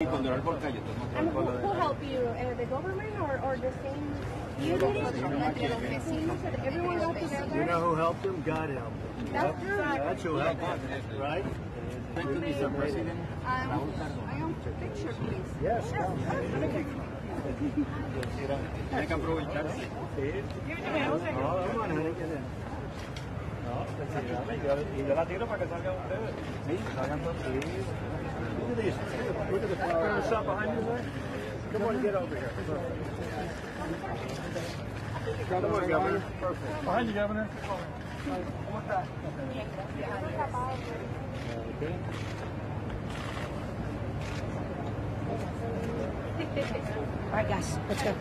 And who, color who helped you? Uh, the government or, or the same community? So everyone got You together? know who helped him? God helped them. That's true. That's who helped him, right? Thank you, Mr. President. I want a picture, please. Yes. Hay que aprovechar. No, vamos a dejar que den. No, pues, y yo la tiro para que salgan ustedes. Sí, salgan todos. Look at these. Look at the flower. Shop behind you there. Come on, get over here. Come on, Governor. Perfect. Behind you, Governor. All right, guys, let's go.